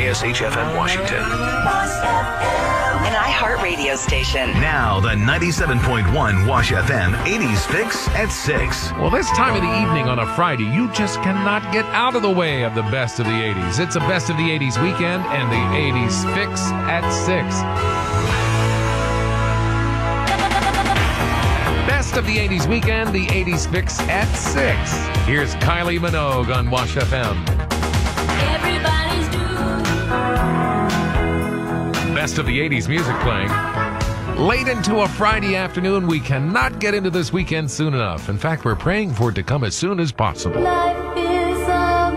KSHFM Washington. An iHeart radio station. Now the 97.1 Wash FM 80s Fix at 6. Well, this time of the evening on a Friday, you just cannot get out of the way of the best of the 80s. It's a best of the 80s weekend and the 80s Fix at 6. Best of the 80s weekend, the 80s Fix at 6. Here's Kylie Minogue on Wash FM. Best of the 80s music playing. Late into a Friday afternoon, we cannot get into this weekend soon enough. In fact, we're praying for it to come as soon as possible. Life is a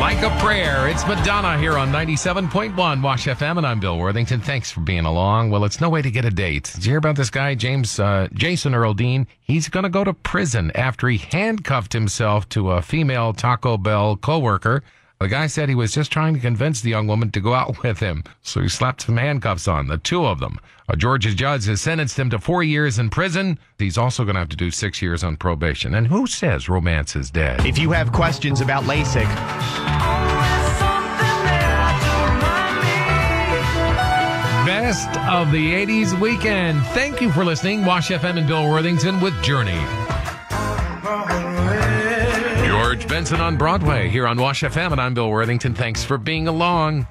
Like a prayer, it's Madonna here on 97.1 Wash FM, and I'm Bill Worthington. Thanks for being along. Well, it's no way to get a date. Did you hear about this guy, James uh, Jason Earl Dean? He's going to go to prison after he handcuffed himself to a female Taco Bell coworker. The guy said he was just trying to convince the young woman to go out with him, so he slapped some handcuffs on, the two of them. A Georgia judge has sentenced him to four years in prison. He's also going to have to do six years on probation. And who says romance is dead? If you have questions about LASIK, Best of the 80s weekend. Thank you for listening. Wash FM and Bill Worthington with Journey. George Benson on Broadway here on Wash FM, and I'm Bill Worthington. Thanks for being along.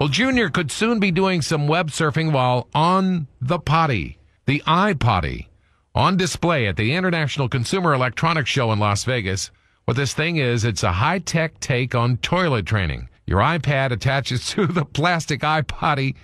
Well, Junior could soon be doing some web surfing while on the potty, the iPotty, on display at the International Consumer Electronics Show in Las Vegas. What this thing is, it's a high tech take on toilet training. Your iPad attaches to the plastic iPotty.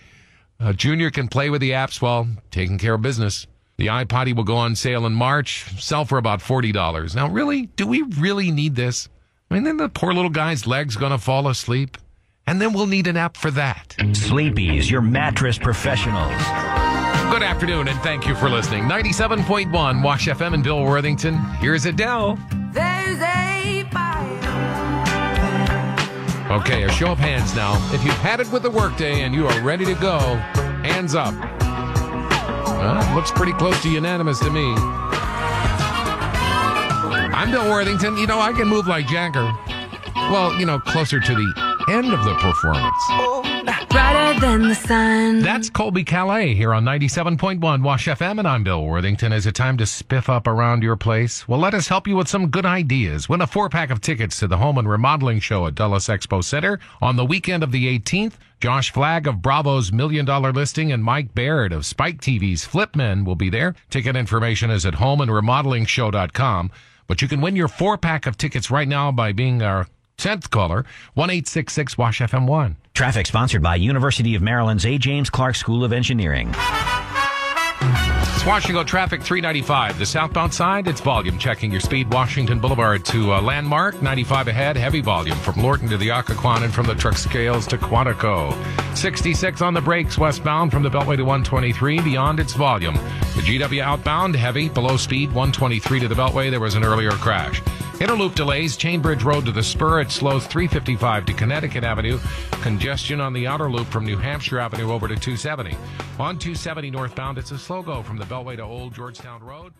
Uh, Junior can play with the apps while taking care of business. The iPotty will go on sale in March, sell for about $40. Now, really, do we really need this? I mean, then the poor little guy's leg's going to fall asleep. And then we'll need an app for that. Sleepy's, your mattress professionals. Good afternoon, and thank you for listening. 97.1 Wash FM and Bill Worthington. Here's Adele. There's a fire. Okay, a show of hands now. If you've had it with the workday and you are ready to go, hands up. Looks pretty close to unanimous to me. I'm Bill Worthington. You know, I can move like Jagger. Well, you know, closer to the end of the performance. Oh. Brighter than the sun. That's Colbie Caillat here on 97.1 Wash FM, and I'm Bill Worthington. Is it time to spiff up around your place? Well, let us help you with some good ideas. Win a four pack of tickets to the Home and Remodeling Show at Dulles Expo Center on the weekend of the 18th. Josh Flagg of Bravo's Million Dollar Listing and Mike Baird of Spike TV's Flip Men will be there. Ticket information is at homeandremodelingshow.com. But you can win your four pack of tickets right now by being our 10th caller, 1 866 Wash FM 1. Traffic sponsored by University of Maryland's A. James Clark School of Engineering. It's Washington traffic 395. The southbound side, it's volume. Checking your speed. Washington Boulevard to uh, Landmark. 95 ahead. Heavy volume from Lorton to the Occoquan and from the truck scales to Quantico. 66 on the brakes westbound from the Beltway to 123. Beyond its volume. The GW outbound, heavy. Below speed. 123 to the Beltway. There was an earlier crash. Inner Loop delays, Chainbridge Road to the Spur. It slows 355 to Connecticut Avenue. Congestion on the outer loop from New Hampshire Avenue over to 270. On 270 northbound, it's a slow go from the Beltway to Old Georgetown Road.